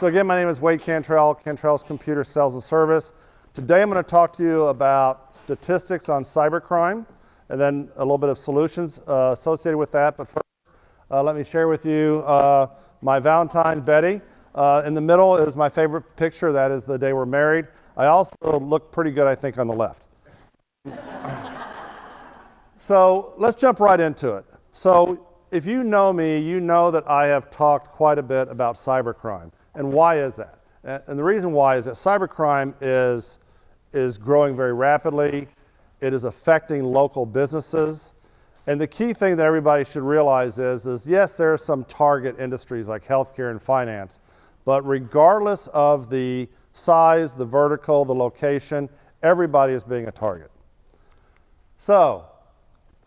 So again, my name is Wade Cantrell, Cantrell's Computer Sales and Service. Today I'm going to talk to you about statistics on cybercrime and then a little bit of solutions uh, associated with that. But first, uh, let me share with you uh, my Valentine, Betty. Uh, in the middle is my favorite picture. That is the day we're married. I also look pretty good, I think, on the left. so let's jump right into it. So if you know me, you know that I have talked quite a bit about cybercrime. And why is that? And the reason why is that cybercrime is, is growing very rapidly. It is affecting local businesses. And the key thing that everybody should realize is, is yes, there are some target industries like healthcare and finance, but regardless of the size, the vertical, the location, everybody is being a target. So,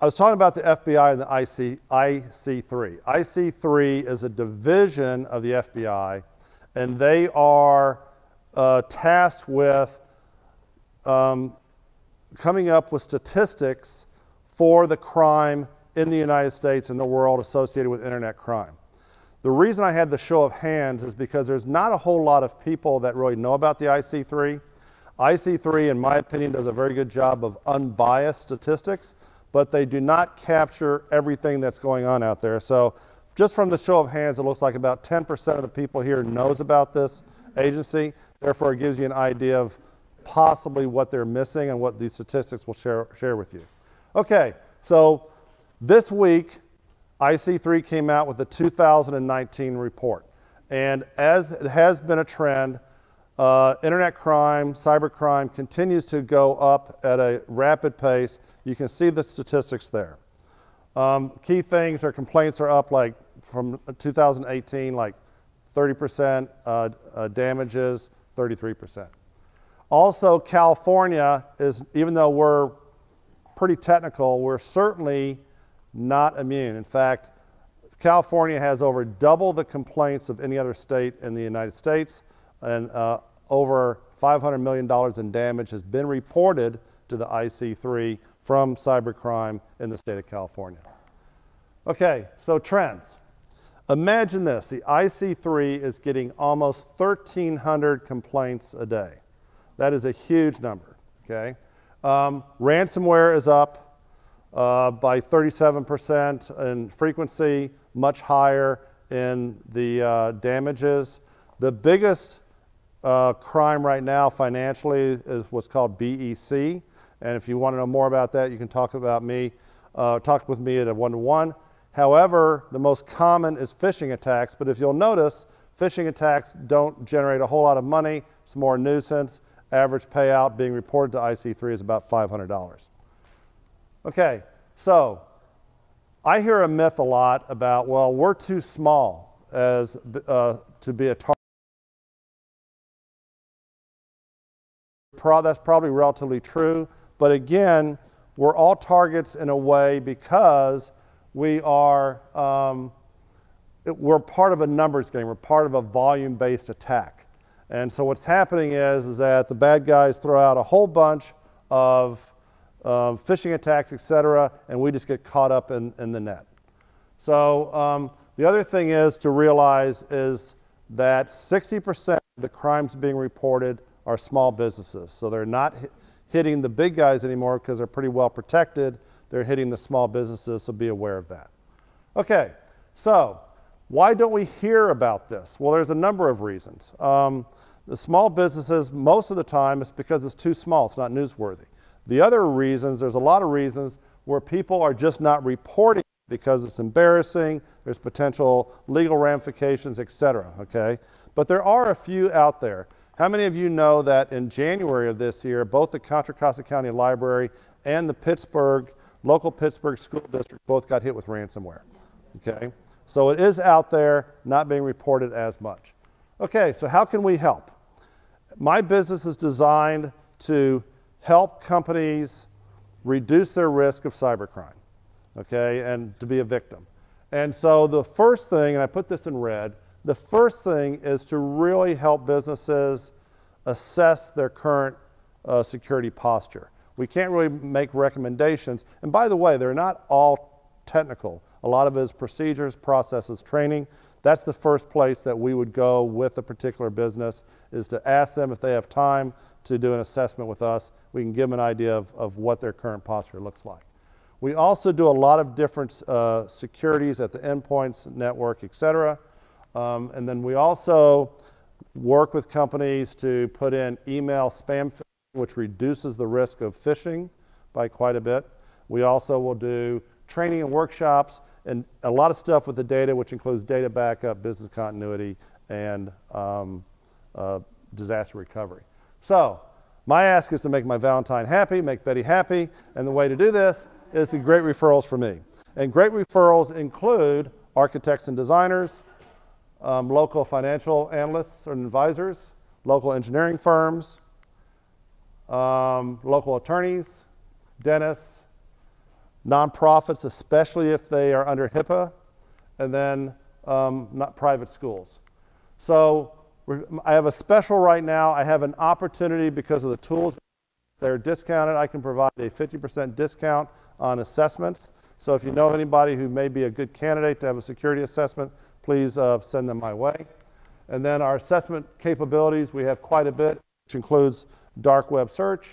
I was talking about the FBI and the IC, IC3. IC3 is a division of the FBI and they are uh, tasked with um, coming up with statistics for the crime in the United States and the world associated with internet crime. The reason I had the show of hands is because there's not a whole lot of people that really know about the IC3. IC3, in my opinion, does a very good job of unbiased statistics, but they do not capture everything that's going on out there. So just from the show of hands, it looks like about 10% of the people here knows about this agency. Therefore, it gives you an idea of possibly what they're missing and what these statistics will share, share with you. Okay, so this week, IC3 came out with the 2019 report. And as it has been a trend, uh, internet crime, cybercrime continues to go up at a rapid pace. You can see the statistics there. Um, key things or complaints are up like from 2018, like 30% uh, uh, damages, 33%. Also, California is, even though we're pretty technical, we're certainly not immune. In fact, California has over double the complaints of any other state in the United States, and uh, over $500 million in damage has been reported to the IC3 from cybercrime in the state of California. Okay, so trends. Imagine this, the IC3 is getting almost 1,300 complaints a day. That is a huge number, okay? Um, ransomware is up uh, by 37% in frequency, much higher in the uh, damages. The biggest uh, crime right now financially is what's called BEC. And if you want to know more about that, you can talk about me, uh, talk with me at a one-to-one. However, the most common is phishing attacks, but if you'll notice, phishing attacks don't generate a whole lot of money. It's more nuisance. Average payout being reported to IC3 is about $500. Okay, so I hear a myth a lot about, well, we're too small as uh, to be a target. That's probably relatively true, but again, we're all targets in a way because we are um, we're part of a numbers game. We're part of a volume-based attack. And so what's happening is, is that the bad guys throw out a whole bunch of um, phishing attacks, et cetera, and we just get caught up in, in the net. So um, the other thing is to realize is that 60% of the crimes being reported are small businesses. So they're not hitting the big guys anymore because they're pretty well protected they're hitting the small businesses, so be aware of that. Okay, so why don't we hear about this? Well, there's a number of reasons. Um, the small businesses, most of the time, it's because it's too small, it's not newsworthy. The other reasons, there's a lot of reasons where people are just not reporting because it's embarrassing, there's potential legal ramifications, etc. okay? But there are a few out there. How many of you know that in January of this year, both the Contra Costa County Library and the Pittsburg local Pittsburg school district both got hit with ransomware. Okay, so it is out there, not being reported as much. Okay, so how can we help? My business is designed to help companies reduce their risk of cybercrime, okay, and to be a victim. And so the first thing, and I put this in red, the first thing is to really help businesses assess their current uh, security posture. We can't really make recommendations. And by the way, they're not all technical. A lot of it is procedures, processes, training. That's the first place that we would go with a particular business is to ask them if they have time to do an assessment with us. We can give them an idea of, of what their current posture looks like. We also do a lot of different uh, securities at the endpoints, network, et cetera. Um, and then we also work with companies to put in email spam which reduces the risk of phishing by quite a bit. We also will do training and workshops and a lot of stuff with the data, which includes data backup, business continuity, and um, uh, disaster recovery. So my ask is to make my Valentine happy, make Betty happy, and the way to do this is to great referrals for me. And great referrals include architects and designers, um, local financial analysts and advisors, local engineering firms, um, local attorneys, dentists, nonprofits, especially if they are under HIPAA, and then um, not private schools. So I have a special right now. I have an opportunity because of the tools that are discounted. I can provide a 50% discount on assessments. So if you know anybody who may be a good candidate to have a security assessment, please uh, send them my way. And then our assessment capabilities, we have quite a bit, which includes dark web search,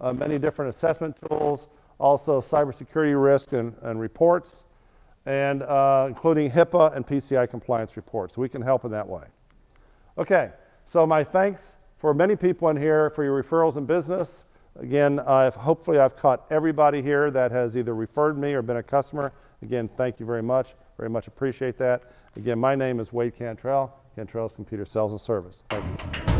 uh, many different assessment tools, also cybersecurity risk and, and reports, and uh, including HIPAA and PCI compliance reports. So we can help in that way. Okay, so my thanks for many people in here for your referrals and business. Again, I've, hopefully I've caught everybody here that has either referred me or been a customer. Again, thank you very much. Very much appreciate that. Again, my name is Wade Cantrell, Cantrell's Computer Sales and Service. Thank you.